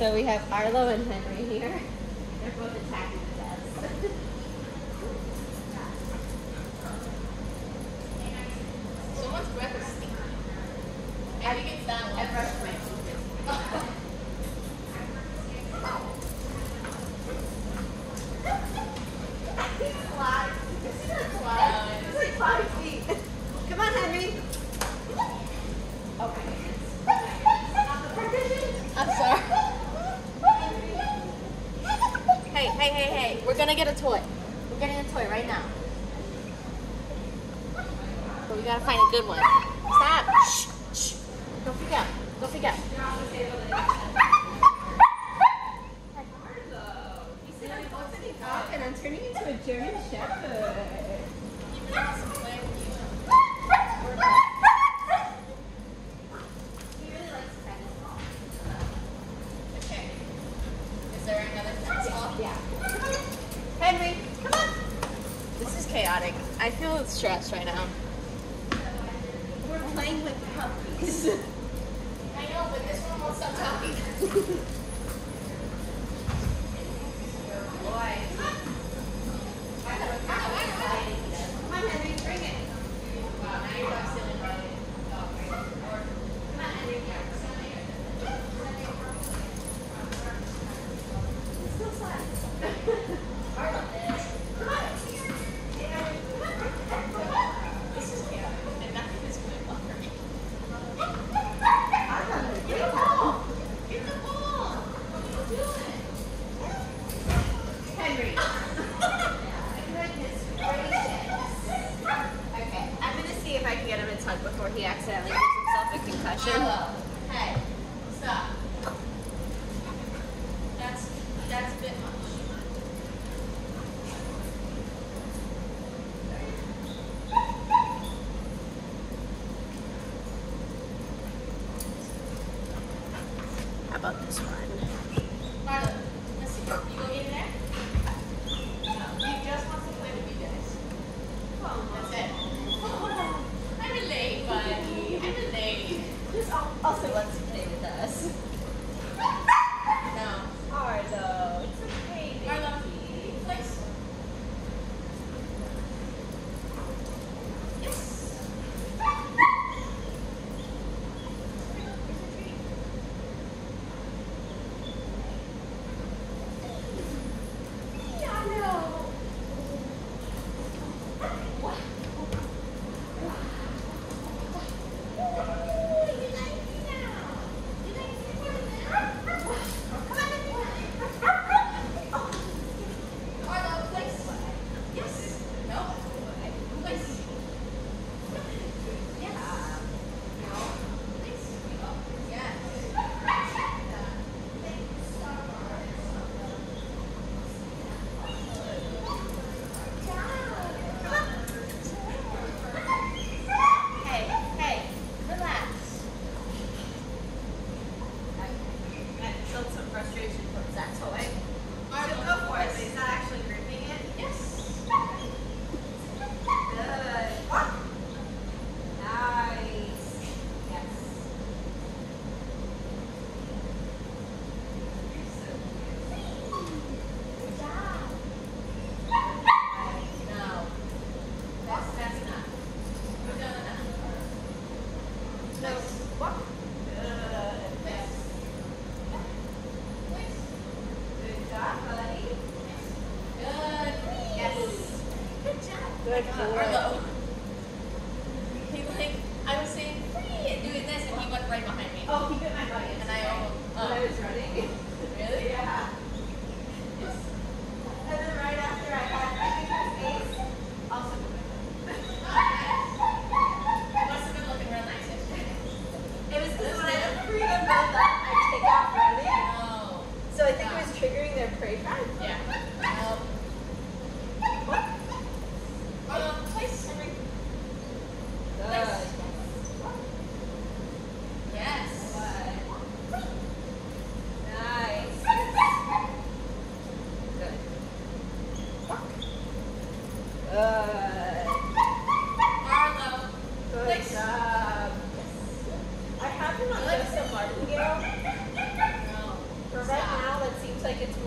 So we have Arlo and Henry here. They're both attacking us. Someone's breath is stinky. I think it's that one. I brushed my teeth. Like Come on, Henry. Okay. gonna get a toy. We're getting a toy right now. But we gotta find a good one. Stop! Shh, shh. Don't freak out. Don't freak out. I'm turning into a German Shepherd. stressed right now.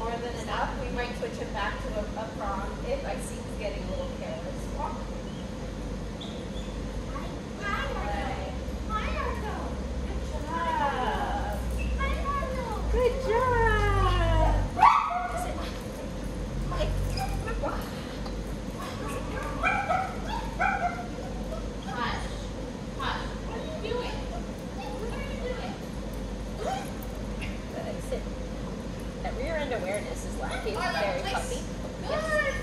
more than enough. We might switch him back to a, a if I see he's getting a little careless. This is lacking. Very puffy. Yes.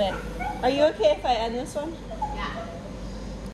Bit. Are you okay if I end this one?